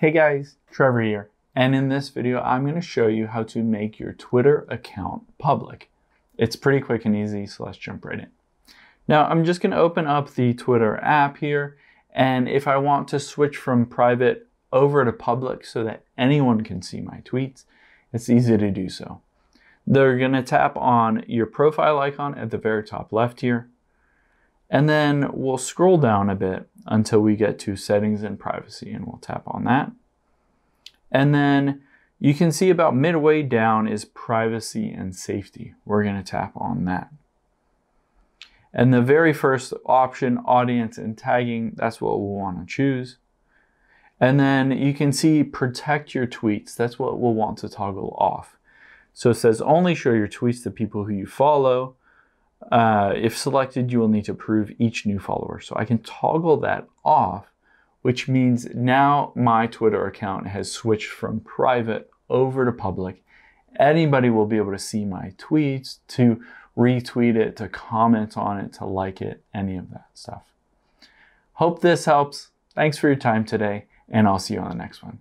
Hey guys, Trevor here. And in this video, I'm going to show you how to make your Twitter account public. It's pretty quick and easy, so let's jump right in. Now, I'm just going to open up the Twitter app here. And if I want to switch from private over to public so that anyone can see my tweets, it's easy to do so. They're going to tap on your profile icon at the very top left here. And then we'll scroll down a bit until we get to settings and privacy and we'll tap on that. And then you can see about midway down is privacy and safety. We're going to tap on that. And the very first option, audience and tagging, that's what we'll want to choose. And then you can see protect your tweets. That's what we'll want to toggle off. So it says only show your tweets to people who you follow. Uh, if selected, you will need to approve each new follower. So I can toggle that off, which means now my Twitter account has switched from private over to public. Anybody will be able to see my tweets, to retweet it, to comment on it, to like it, any of that stuff. Hope this helps. Thanks for your time today, and I'll see you on the next one.